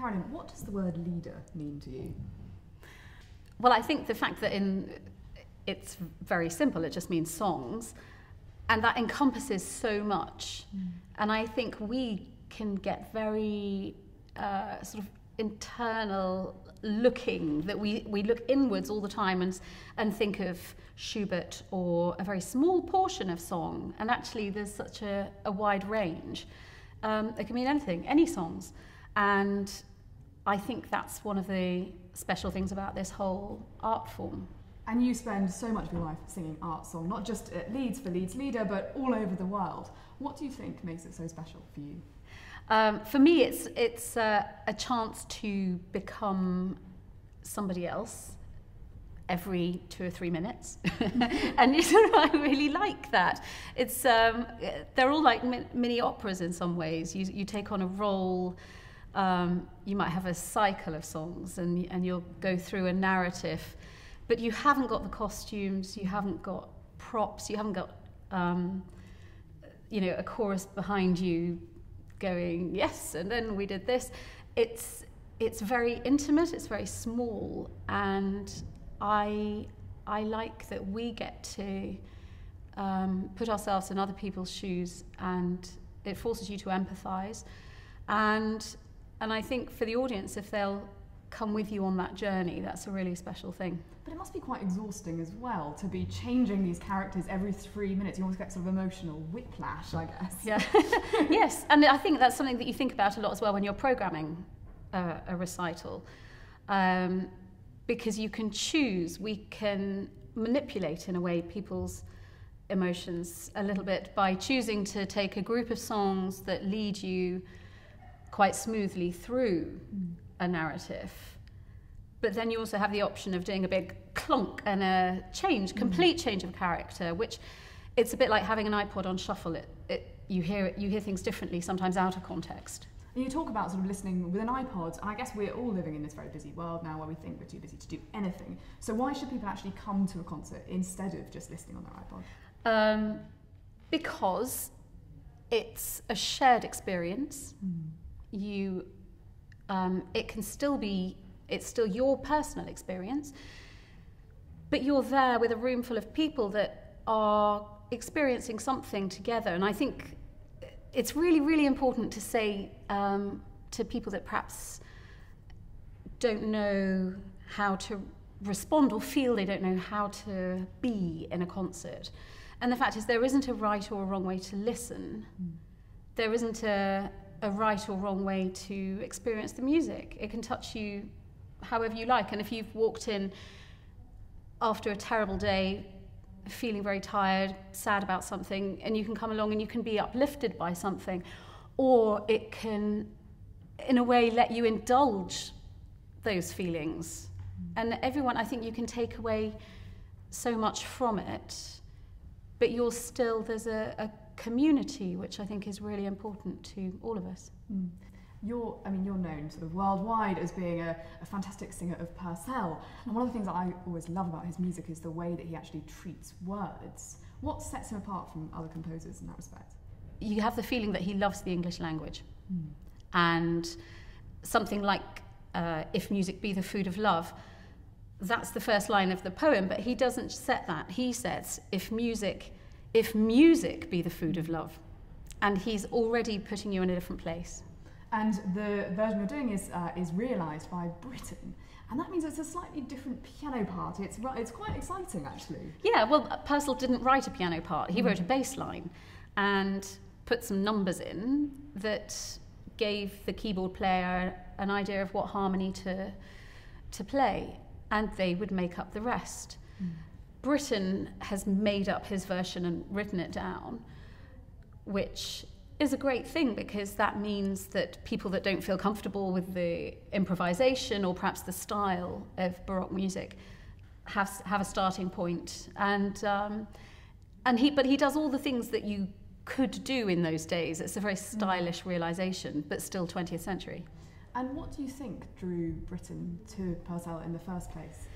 Carolyn, what does the word Lieder mean to you? Well, I think the fact that in it's very simple, it just means songs, and that encompasses so much. Mm. And I think we can get very uh, sort of internal looking that we, we look inwards all the time and, and think of Schubert or a very small portion of song and actually there's such a, a wide range um, it can mean anything any songs and I think that's one of the special things about this whole art form and you spend so much of your life singing art song not just at Leeds for Leeds Lieder but all over the world what do you think makes it so special for you um, for me, it's it's uh, a chance to become somebody else every two or three minutes, and you know, I really like that. It's um, they're all like mini operas in some ways. You you take on a role. Um, you might have a cycle of songs, and and you'll go through a narrative, but you haven't got the costumes. You haven't got props. You haven't got um, you know a chorus behind you going, yes, and then we did this. It's, it's very intimate, it's very small, and I, I like that we get to um, put ourselves in other people's shoes and it forces you to empathize. And, and I think for the audience, if they'll come with you on that journey, that's a really special thing. But it must be quite exhausting as well to be changing these characters every three minutes. You almost get sort of emotional whiplash, I guess. Yeah. yes, and I think that's something that you think about a lot as well when you're programming a, a recital. Um, because you can choose, we can manipulate in a way people's emotions a little bit by choosing to take a group of songs that lead you quite smoothly through mm. a narrative but then you also have the option of doing a big clunk and a change, complete mm. change of character, which it's a bit like having an iPod on shuffle. It, it, you, hear it, you hear things differently, sometimes out of context. And you talk about sort of listening with an iPod, and I guess we're all living in this very busy world now where we think we're too busy to do anything. So why should people actually come to a concert instead of just listening on their iPod? Um, because it's a shared experience. Mm. You, um, it can still be it's still your personal experience, but you're there with a room full of people that are experiencing something together. And I think it's really, really important to say um, to people that perhaps don't know how to respond or feel they don't know how to be in a concert. And the fact is, there isn't a right or a wrong way to listen. Mm. There isn't a, a right or wrong way to experience the music. It can touch you however you like. And if you've walked in after a terrible day, feeling very tired, sad about something, and you can come along and you can be uplifted by something, or it can, in a way, let you indulge those feelings. And everyone, I think you can take away so much from it, but you're still, there's a, a community which I think is really important to all of us. Mm you're, I mean, you're known sort of worldwide as being a, a fantastic singer of Purcell. And one of the things that I always love about his music is the way that he actually treats words. What sets him apart from other composers in that respect? You have the feeling that he loves the English language. Mm. And something like uh, If Music Be the Food of Love, that's the first line of the poem, but he doesn't set that. He says, If music, if music be the food of love. And he's already putting you in a different place. And the version you're doing is, uh, is realised by Britten. And that means it's a slightly different piano part. It's, it's quite exciting, actually. Yeah, well, Purcell didn't write a piano part. He mm. wrote a bass line and put some numbers in that gave the keyboard player an idea of what harmony to, to play. And they would make up the rest. Mm. Britten has made up his version and written it down, which is a great thing because that means that people that don't feel comfortable with the improvisation or perhaps the style of Baroque music have, have a starting point. And, um, and he, but he does all the things that you could do in those days. It's a very mm. stylish realization, but still 20th century. And what do you think drew Britten to Purcell in the first place?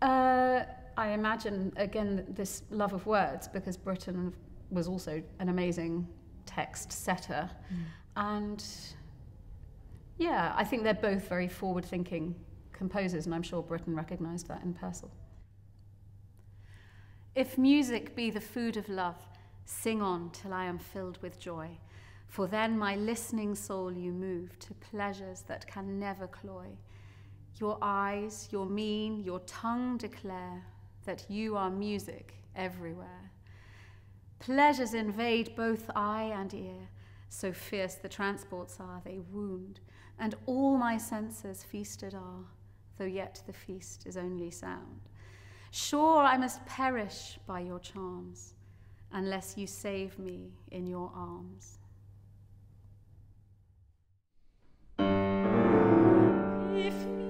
Uh, I imagine, again, this love of words, because Britten was also an amazing text setter. Mm. And Yeah, I think they're both very forward thinking composers, and I'm sure Britten recognised that in Purcell. If music be the food of love, sing on till I am filled with joy. For then my listening soul you move to pleasures that can never cloy. Your eyes, your mien, your tongue declare that you are music everywhere. Pleasures invade both eye and ear, so fierce the transports are, they wound, and all my senses feasted are, though yet the feast is only sound. Sure, I must perish by your charms, unless you save me in your arms. Unless